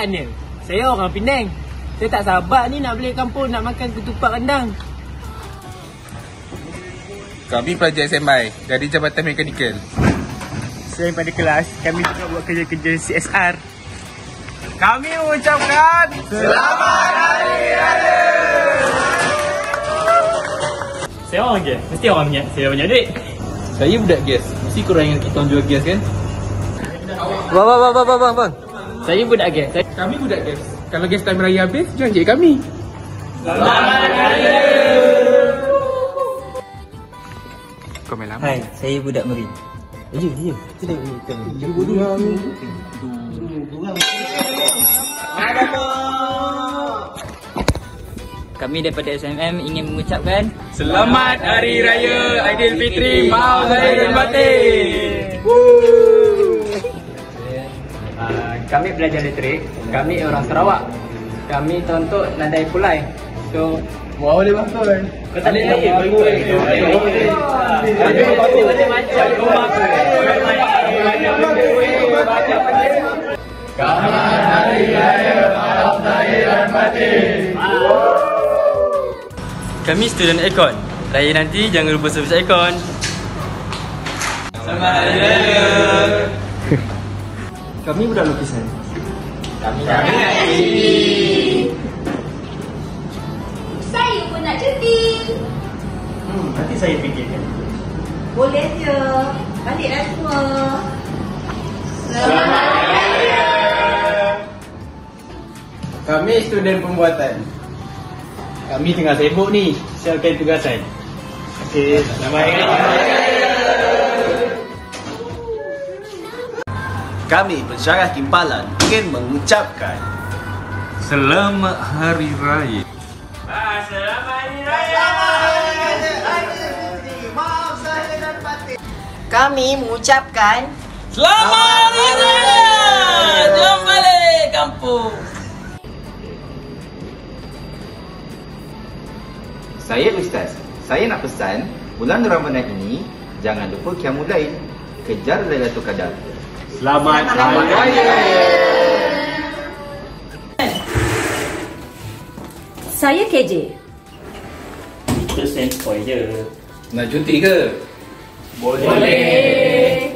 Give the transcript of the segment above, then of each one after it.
mana? Saya orang Penang. Saya tak sabar ni nak balik kampung nak makan ketupat rendang. Kami pelajar SMI dari Jabatan Mekanikal. Selain pada kelas, kami juga buat kerja-kerja CSR. Kami mengucapkan Selamat Hari Raya! Saya orang je. Mesti orang banyak. Saya banyak duit. Saya budak gas. Mesti korang ingat kita jual gas kan? Bang, bang, bang, bang, bang, bang. Saya budak gas. Saya... Kami budak gas. Kalau gas time raya habis, jangan cik kami. Kau main lama. Hai, saya budak Meri. Jom, jom. Kita tengok ni. Tengok ni. Kami daripada SMM ingin mengucapkan Selamat Hari Raya Aidilfitri Maaf Lahir dan Batin. Uh, kami belajar elektrik. Kami orang Sarawak. Kami tuntut landai pulai. So, Wah, boleh bangun. Kau tak boleh raya. Kami student Ekon. Raya nanti jangan lupa servis aircon. Selamat Hari Raya. Kami budak lukisan. Saya pun nak cuti. Hmm, nanti saya fikirkan. Boleh je. Baliklah semua. Selamat Hari Raya. Kami student pembuatan. Kami tengah sibuk ni. Siapkan tugasan. Okey, selamat hari raya. Kami pensyarah timpalan ingin mengucapkan Selamat Hari Raya. Kami mengucapkan Selamat Hari Raya. Jom balik kampung. Saya Ustaz. Saya nak pesan, bulan Ramadan ini jangan lupa qiyamul lail. Kejar Lailatul Qadar. Selamat Hari Raya. Saya KJ. Itu sempoi je. Nak cuti ke? Boleh.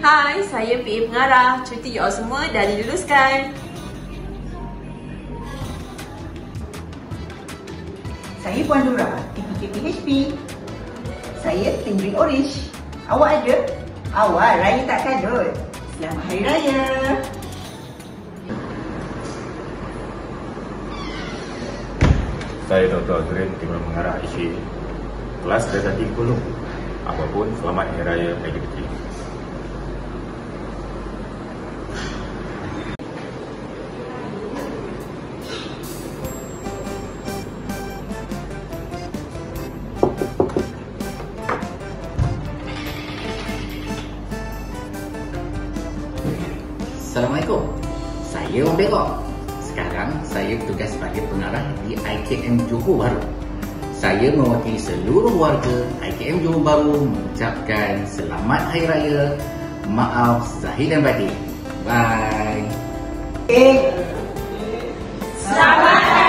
Hai, saya PA Pengarah. Cuti you all semua dah diluluskan. Saya Puan Dura, PPKPHP. Saya Tim Drink Orange. Awak ada? Awak raya tak kadut. Selamat Hari Raya. Saya Dr. Azrin, Timur Mengarah IC. Kelas dah puluh. Apapun, selamat Hari Raya Aidilfitri. Assalamualaikum. Saya Orang Berok. Sekarang saya bertugas sebagai pengarah di IKM Johor Bahru. Saya mewakili seluruh warga IKM Johor Bahru mengucapkan Selamat Hari Raya. Maaf zahir dan batin. Bye. Selamat